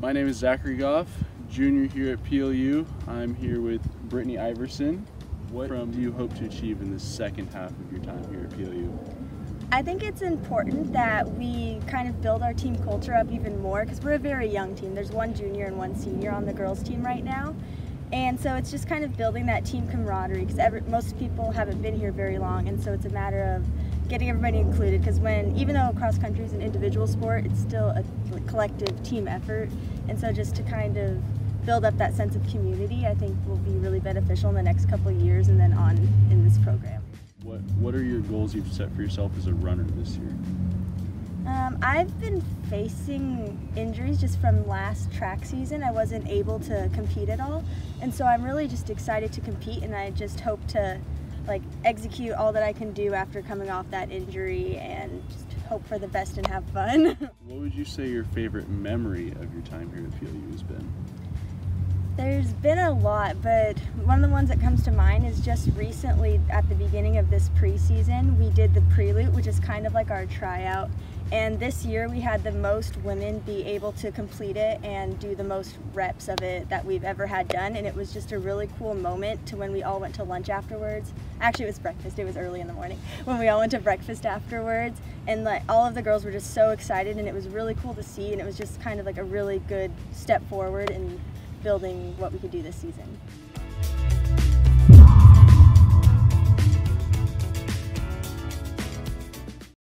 My name is Zachary Goff, junior here at PLU. I'm here with Brittany Iverson. What from do you hope to achieve in the second half of your time here at PLU? I think it's important that we kind of build our team culture up even more because we're a very young team. There's one junior and one senior on the girls team right now. And so it's just kind of building that team camaraderie because most people haven't been here very long and so it's a matter of getting everybody included because when even though cross country is an individual sport it's still a collective team effort and so just to kind of build up that sense of community i think will be really beneficial in the next couple of years and then on in this program what what are your goals you've set for yourself as a runner this year um, I've been facing injuries just from last track season. I wasn't able to compete at all. And so I'm really just excited to compete and I just hope to like execute all that I can do after coming off that injury and just hope for the best and have fun. what would you say your favorite memory of your time here at PLU has been? There's been a lot, but one of the ones that comes to mind is just recently at the beginning of this preseason, we did the prelude, which is kind of like our tryout and this year we had the most women be able to complete it and do the most reps of it that we've ever had done. And it was just a really cool moment to when we all went to lunch afterwards. Actually, it was breakfast. It was early in the morning when we all went to breakfast afterwards. And like all of the girls were just so excited and it was really cool to see. And it was just kind of like a really good step forward in building what we could do this season.